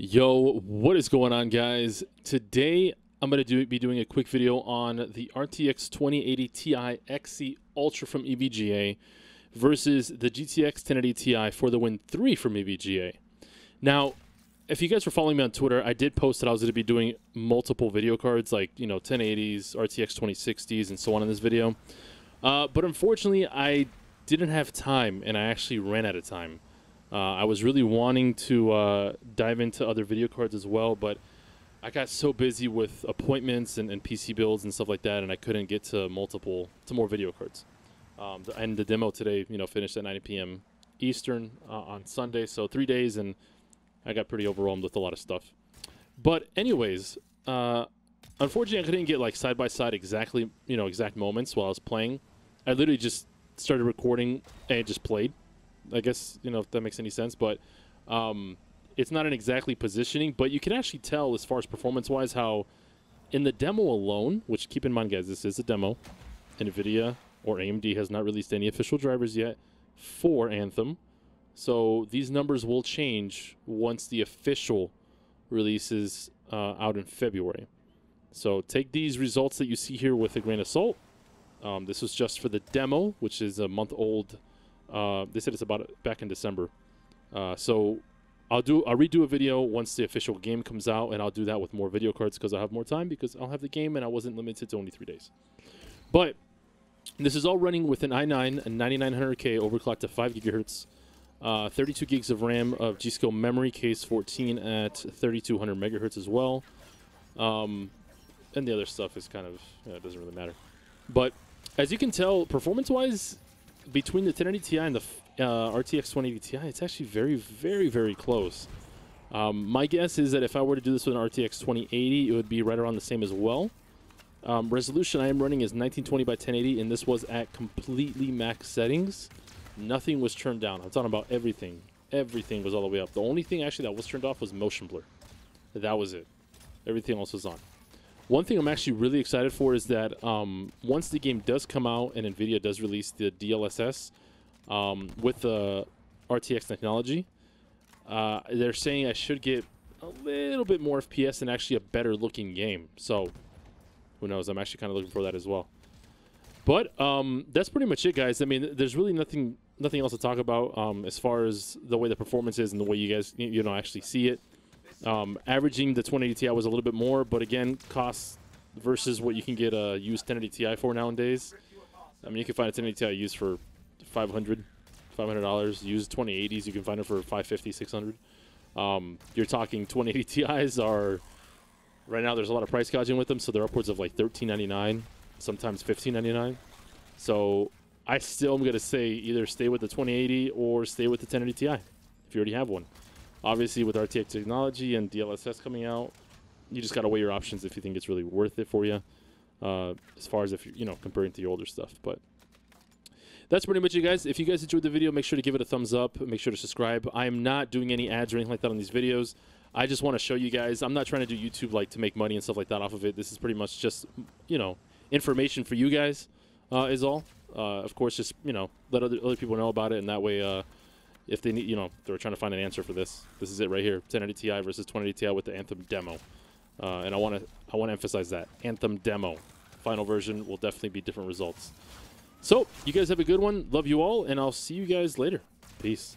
Yo, what is going on, guys? Today, I'm going to do, be doing a quick video on the RTX 2080 Ti XC Ultra from EVGA versus the GTX 1080 Ti for the Win 3 from EVGA. Now, if you guys were following me on Twitter, I did post that I was going to be doing multiple video cards, like, you know, 1080s, RTX 2060s, and so on in this video. Uh, but unfortunately, I didn't have time, and I actually ran out of time. Uh, I was really wanting to uh, dive into other video cards as well, but I got so busy with appointments and, and, PC builds and stuff like that, and I couldn't get to multiple to more video cards. Um, and the demo today, you know, finished at 9 p.m. Eastern uh, on Sunday, so three days, and I got pretty overwhelmed with a lot of stuff. But anyways, uh, unfortunately, I couldn't get like side by side exactly, you know, exact moments while I was playing. I literally just started recording and just played I guess you know if that makes any sense, but um, it's not an exactly positioning, but you can actually tell as far as performance wise how in the demo alone, which keep in mind, guys, this is a demo. NVIDIA or AMD has not released any official drivers yet for Anthem. So these numbers will change once the official releases uh, out in February. So take these results that you see here with a grain of salt. Um, this was just for the demo, which is a month old uh, they said it's about back in December. Uh, so I'll do I'll redo a video once the official game comes out, and I'll do that with more video cards because I'll have more time because I'll have the game and I wasn't limited to only three days. But this is all running with an i9 and 9900K overclocked to 5 gigahertz, uh, 32 gigs of RAM of G.Skill memory, CAS 14 at 3200 megahertz as well. Um, and the other stuff is kind of you know, it doesn't really matter. But as you can tell, performance-wise, between the 1080 Ti and the uh, RTX 2080 Ti, it's actually very, very, very close. Um, my guess is that if I were to do this with an RTX 2080, it would be right around the same as well. Um, resolution I am running is 1920 by 1080, and this was at completely max settings. Nothing was turned down. I'm talking about everything. Everything was all the way up. The only thing actually that was turned off was motion blur. That was it. Everything else was on. One thing I'm actually really excited for is that um, once the game does come out and NVIDIA does release the DLSS um, with the RTX technology, uh, they're saying I should get a little bit more FPS and actually a better looking game. So who knows? I'm actually kind of looking for that as well. But um, that's pretty much it, guys. I mean, there's really nothing nothing else to talk about um, as far as the way the performance is and the way you guys you know actually see it. Um, averaging the 2080 Ti was a little bit more, but again, costs versus what you can get a used 1080 Ti for nowadays. I mean, you can find a 1080 Ti used for 500 $500. Used 2080s, you can find it for 550 600 um, You're talking 2080 Ti's are, right now there's a lot of price gouging with them, so they're upwards of like 13.99, sometimes 15.99. So I still am going to say either stay with the 2080 or stay with the 1080 Ti if you already have one. Obviously, with RTX technology and DLSS coming out, you just got to weigh your options if you think it's really worth it for you. Uh, as far as if you you know comparing to the older stuff, but that's pretty much it, guys. If you guys enjoyed the video, make sure to give it a thumbs up. Make sure to subscribe. I am not doing any ads or anything like that on these videos. I just want to show you guys. I'm not trying to do YouTube like to make money and stuff like that off of it. This is pretty much just you know information for you guys uh, is all. Uh, of course, just you know let other other people know about it, and that way uh, if they need, you know, they're trying to find an answer for this. This is it right here: 1080 Ti versus 2080 Ti with the Anthem demo. Uh, and I want to I want to emphasize that Anthem demo. Final version will definitely be different results. So you guys have a good one. Love you all, and I'll see you guys later. Peace.